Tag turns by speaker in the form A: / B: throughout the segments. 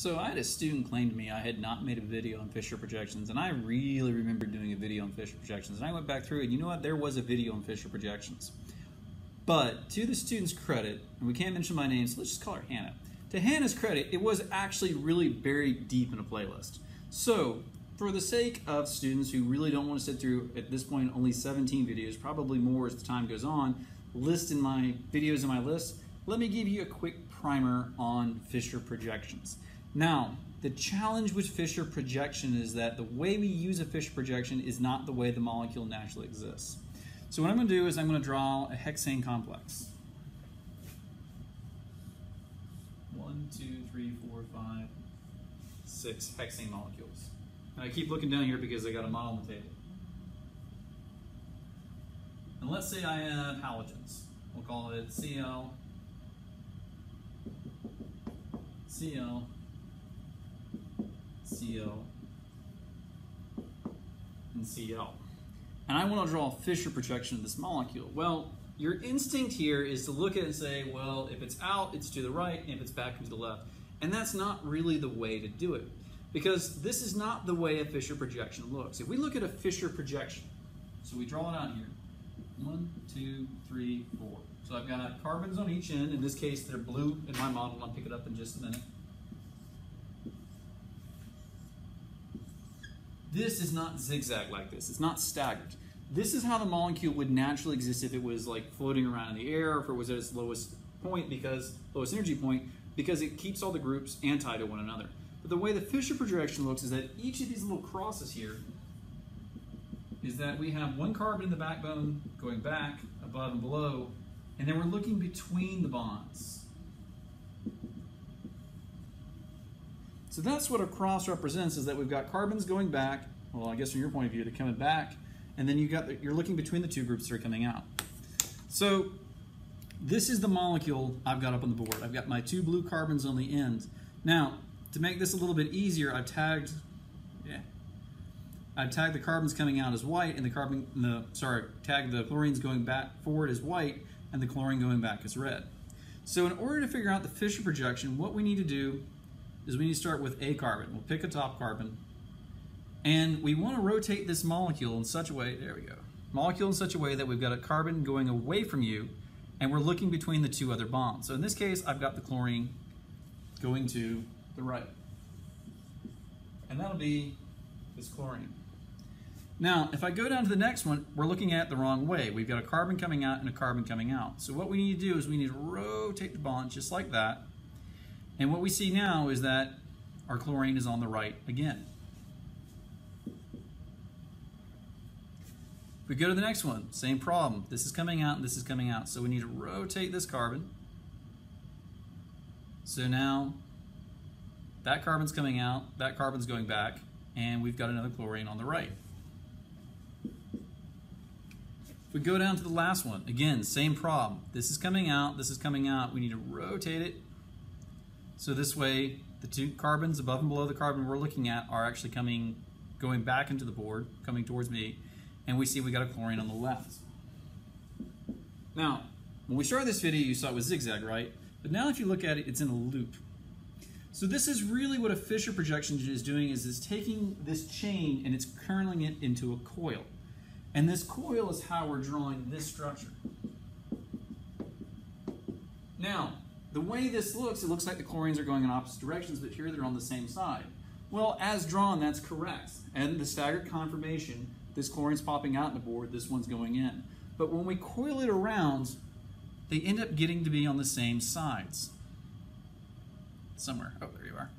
A: So I had a student claim to me I had not made a video on Fischer projections, and I really remember doing a video on Fischer projections. And I went back through and you know what? There was a video on Fischer projections. But to the student's credit, and we can't mention my name, so let's just call her Hannah. To Hannah's credit, it was actually really buried deep in a playlist. So for the sake of students who really don't want to sit through, at this point, only 17 videos, probably more as the time goes on, list in my videos in my list, let me give you a quick primer on Fischer projections. Now, the challenge with Fischer projection is that the way we use a Fischer projection is not the way the molecule naturally exists. So what I'm going to do is I'm going to draw a hexane complex. One, two, three, four, five, six hexane molecules. And I keep looking down here because I got a model on the table. And let's say I have halogens. We'll call it Cl, Cl, Cl, and Cl. And I want to draw a Fischer projection of this molecule. Well, your instinct here is to look at it and say, well, if it's out, it's to the right, and if it's back, it's to the left. And that's not really the way to do it. Because this is not the way a Fischer projection looks. If we look at a Fischer projection, so we draw it out here. One, two, three, four. So I've got carbons on each end. In this case, they're blue in my model. I'll pick it up in just a minute. This is not zigzag like this. It's not staggered. This is how the molecule would naturally exist if it was like floating around in the air, or if it was at its lowest point because lowest energy point, because it keeps all the groups anti to one another. But the way the Fischer projection looks is that each of these little crosses here is that we have one carbon in the backbone going back, above and below, and then we're looking between the bonds. So that's what a cross represents, is that we've got carbons going back, well, I guess from your point of view, they're coming back, and then you've got the, you're looking between the two groups that are coming out. So this is the molecule I've got up on the board. I've got my two blue carbons on the end. Now, to make this a little bit easier, I've tagged, yeah, I've tagged the carbons coming out as white, and the carbon, the sorry, tagged the chlorines going back forward as white, and the chlorine going back as red. So in order to figure out the Fischer projection, what we need to do is we need to start with a carbon. We'll pick a top carbon, and we want to rotate this molecule in such a way, there we go, molecule in such a way that we've got a carbon going away from you, and we're looking between the two other bonds. So in this case, I've got the chlorine going to the right. And that'll be this chlorine. Now, if I go down to the next one, we're looking at it the wrong way. We've got a carbon coming out and a carbon coming out. So what we need to do is we need to rotate the bond just like that. And what we see now is that our chlorine is on the right again. We go to the next one, same problem. This is coming out and this is coming out. So we need to rotate this carbon. So now that carbon's coming out, that carbon's going back, and we've got another chlorine on the right. If we go down to the last one, again, same problem. This is coming out, this is coming out. We need to rotate it. So this way, the two carbons above and below the carbon we're looking at are actually coming, going back into the board, coming towards me, and we see we got a chlorine on the left. Now, when we started this video, you saw it was zigzag, right? But now if you look at it, it's in a loop. So this is really what a Fischer projection is doing is it's taking this chain and it's curling it into a coil. And this coil is how we're drawing this structure. Now, the way this looks, it looks like the chlorines are going in opposite directions, but here they're on the same side. Well, as drawn, that's correct. And the staggered conformation, this chlorine's popping out in the board, this one's going in. But when we coil it around, they end up getting to be on the same sides. Somewhere. Oh, there you are.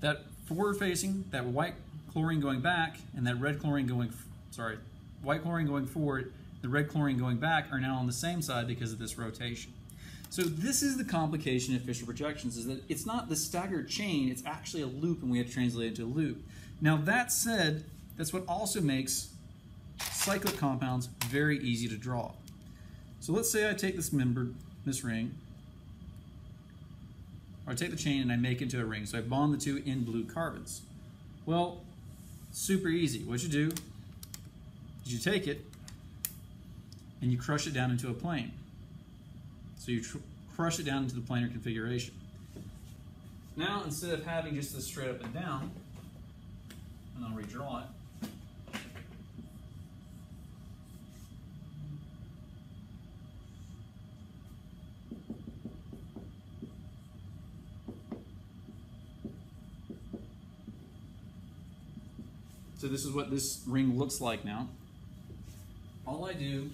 A: That forward facing, that white chlorine going back, and that red chlorine going, sorry, white chlorine going forward, the red chlorine going back are now on the same side because of this rotation. So this is the complication of Fischer projections, is that it's not the staggered chain, it's actually a loop, and we have to translate it to a loop. Now that said, that's what also makes cyclic compounds very easy to draw. So let's say I take this member, this ring, or I take the chain and I make it into a ring. So I bond the two in blue carbons. Well, super easy. What you do is you take it and you crush it down into a plane. So you crush it down into the planar configuration. Now, instead of having just this straight up and down, and I'll redraw it, So this is what this ring looks like now. All I do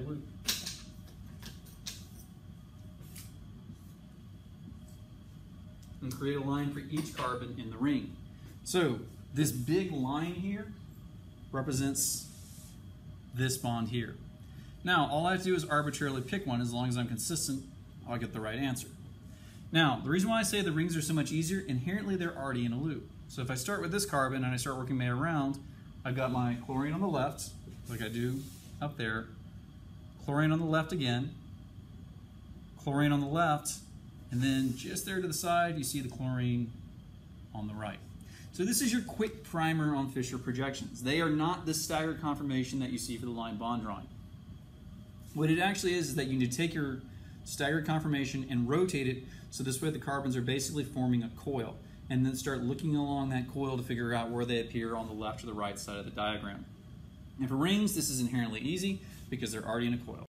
A: loop. And create a line for each carbon in the ring. So this big line here represents this bond here. Now, all I have to do is arbitrarily pick one. As long as I'm consistent, I'll get the right answer. Now, the reason why I say the rings are so much easier, inherently they're already in a loop. So if I start with this carbon and I start working my way around, I've got my chlorine on the left, like I do up there, chlorine on the left again, chlorine on the left, and then just there to the side, you see the chlorine on the right. So this is your quick primer on Fischer projections. They are not the staggered conformation that you see for the line bond drawing. What it actually is is that you need to take your staggered conformation and rotate it so this way the carbons are basically forming a coil and then start looking along that coil to figure out where they appear on the left or the right side of the diagram. And for rings, this is inherently easy because they're already in a coil.